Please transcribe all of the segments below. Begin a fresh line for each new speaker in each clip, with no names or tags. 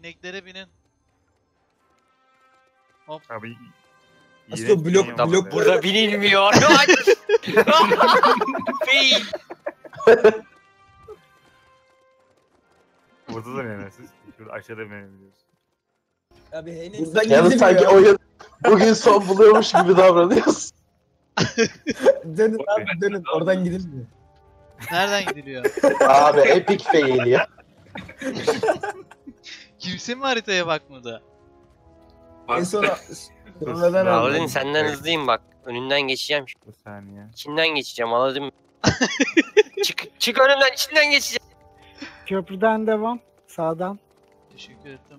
İneklere binin.
Abi
Aslında blok-
bir
blok-.
Burada binilmiyor. Fail.
Burada da yenemezsiniz. Şurada aşağıda yenebiliyoruz.
Abi hey
Buradan. Yalnız sanki oyun bugün son buluyormuş gibi davranıyorsun.
Dönün abi dönün oradan gidilmiyor.
Nereden gidiliyor?
Abi epic fail ya.
Kimse mi haritaya bakmadı?
En sonra sonradan
Aladin
aldım.
senden hızlıyım bak. Önünden geçeceğim.
Bir saniye.
İçinden geçeceğim Aladin. çık, çık önümden içinden geçeceğim.
Köprüden devam. Sağdan.
Teşekkür ettim.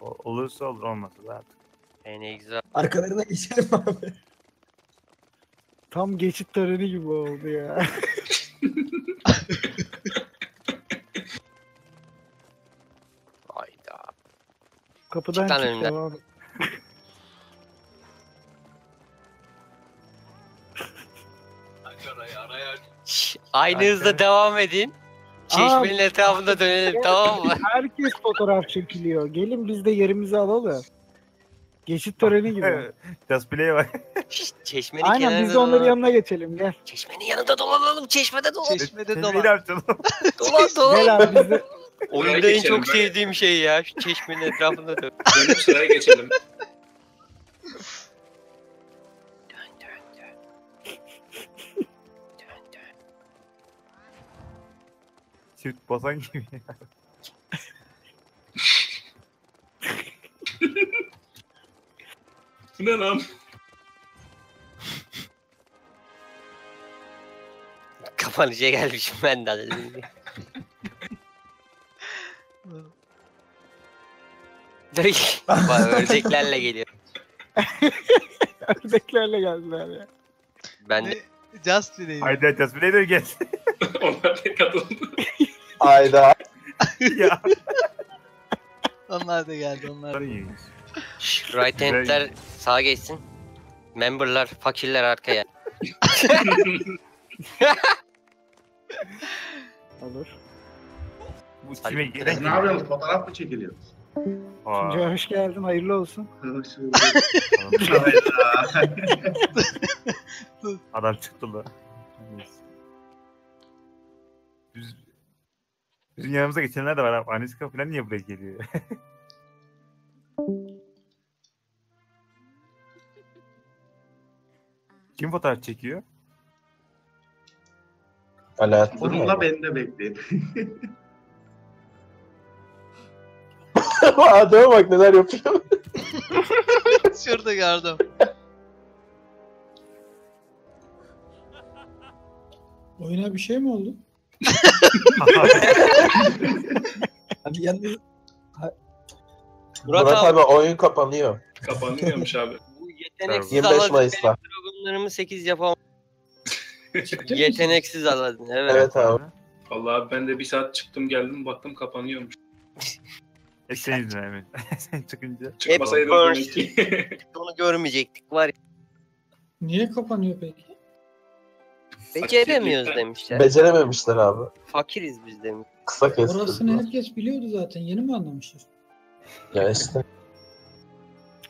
O- olursa olur olmasa da artık.
E ne güzel.
Arkalarına geçelim abi.
Tam geçit töreni gibi oldu ya. Kapıdan
Çık lan
çık
önümden.
devam.
Şş, Aynı
Kanka.
hızda devam edin. Çeşmenin etrafında dönelim tamam mı?
Herkes fotoğraf çekiliyor. Gelin biz de yerimizi alalım. Geçit töreni gibi.
Var.
Şşt, Çeşmenin
Aynen
kenarında
biz de onların
dolanalım.
yanına geçelim gel.
Çeşmenin yanında dolanalım. Çeşmede dolan.
Çeşmede dolan.
yapacağım.
Dolan dolan.
Gel abi biz de
Oyunda en
geçelim,
çok
böyle.
sevdiğim şey ya. Şu çeşmenin etrafında dön.
Dönüp sıraya geçelim.
Dön dön dön. Dön dön.
Çift basan gibi.
Bu ne lan?
Kapanışa gelmişim ben de. az önce. Dur. Ördeklerle geliyor.
ördeklerle geldiler ya.
Ben de?
Just Play'di.
Haydi just de gel.
Onlar da katıldı.
Ayda.
ya.
Onlar da geldi onlar da.
Şş, right hand'ler sağa geçsin. Memberlar, fakirler arkaya.
Olur.
Bu kime gerek?
Ne yapıyorsunuz? Fotoğraf mı çekiliyorsunuz?
Aa,
Tuncay hoş geldin. Hayırlı olsun.
Adam çıktı. Neyse. Biz, bizim yanımıza geçenler de var abi. Aniska falan niye buraya geliyor? Kim fotoğraf çekiyor?
Alaaddin
Bununla
mi?
beni de bekleyin.
Adama bak neler yapıyor.
Şurada gördüm.
Oyuna bir şey mi oldu? Abi yalnız
Murat,
Murat
abi,
abi oyun kapanıyor.
Kapanıyormuş abi.
bu yeteneksiz
25
Aladdin
Mayıs'ta.
Dragonlarımı 8 yapamam. Yeteneksiz Aladdin evet.
Evet abi.
Vallahi ben de bir saat çıktım geldim baktım kapanıyormuş.
E sen yüzünden evet. sen çıkınca.
Demek ki.
Onu görmeyecektik var. ya.
Niye kapanıyor peki?
Beceremiyoruz demişler.
Becerememişler abi.
Fakiriz biz demiş.
Kısa kestirdiler.
Orasını herkes biliyordu zaten. Yeni mi anlamışlar?
Ya işte.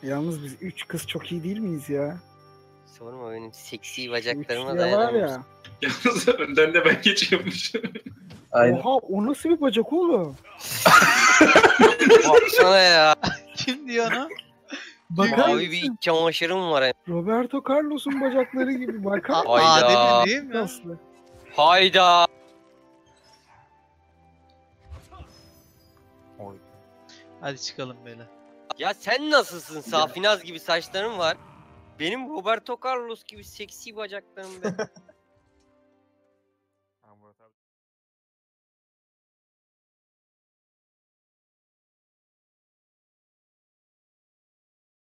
Yalnız biz üç kız çok iyi değil miyiz ya?
Sorma benim seksi bacaklarıma
üçlüye var ya.
Yalnız önden de ben geçiyormuşum.
Aynen.
Oha o nasıl bir bacak oğlum?
Baksana ya.
Kim diyor onu?
Bakar
Mavi bir iç çamaşırım var.
Roberto Carlos'un bacakları gibi bakar mısın?
Hayda.
Adem'in değil mi?
Nasıl?
Hayda.
Hadi çıkalım böyle.
Ya sen nasılsın? Safinaz gibi saçların var. Benim Roberto Carlos gibi seksi bacaklarım be.